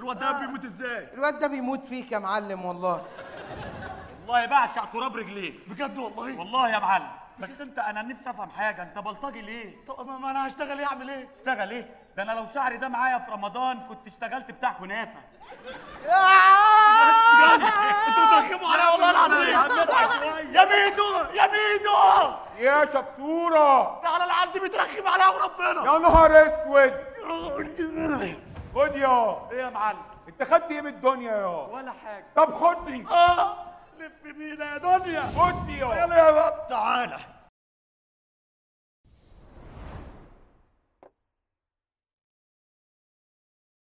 الواد ده بيموت إزاي؟ الواد ده بيموت فيك يا معلم والله. والله بعشق تراب رجليك بجد والله؟ والله يا معلم. بس انت أنا نفسي أفهم حاجة. أنت بلطجي ليه؟ طب ما أنا هشتغل إيه؟ أعمل إيه؟ اشتغل إيه؟ ده أنا لو شعري ده معايا في رمضان كنت اشتغلت بتاع كنافة. أنتوا بترخموا عليا والله العظيم. يا ميدو يا ميدو. يا شطورة. تعالى العبد بيترخم عليا وربنا. يا نهار أسود. خد يا. إيه يا معلم؟ انت خدت إيه من الدنيا يا؟ ولا حاجة. طب خد دي. آه لف بينا يا دنيا. خد يا. يلا يا بابا تعالى